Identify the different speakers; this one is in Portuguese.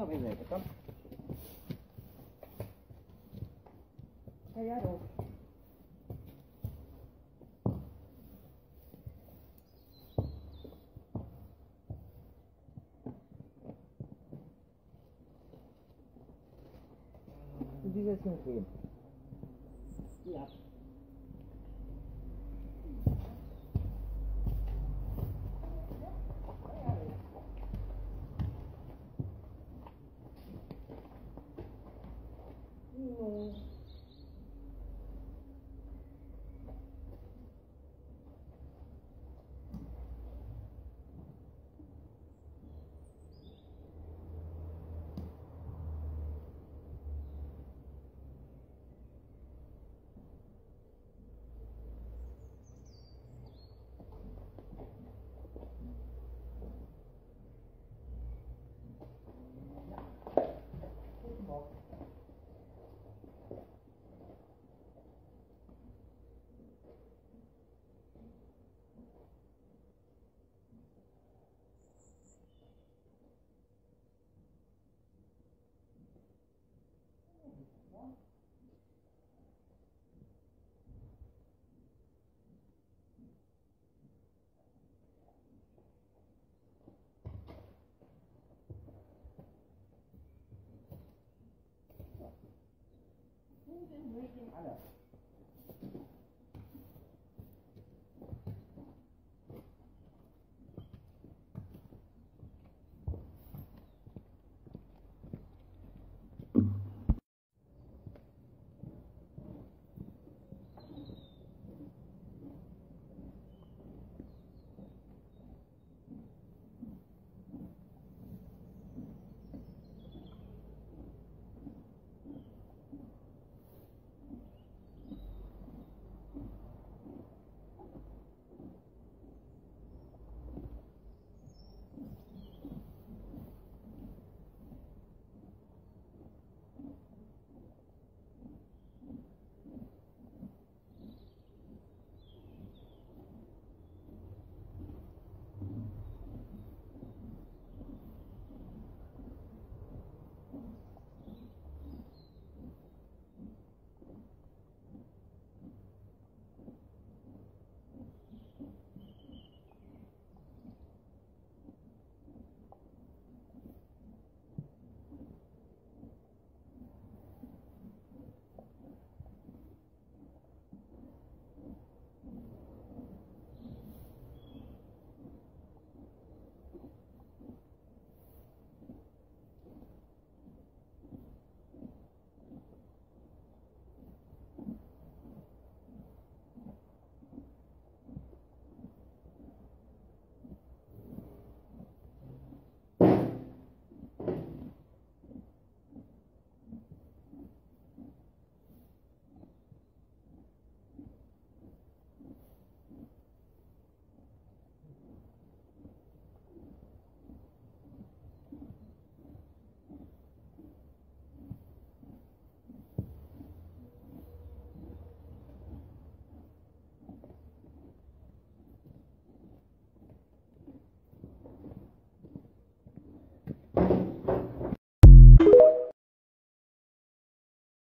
Speaker 1: auf die Seite, komm. Ja, ja, doch. Und dieses hinkriegen. Ja. Aleph.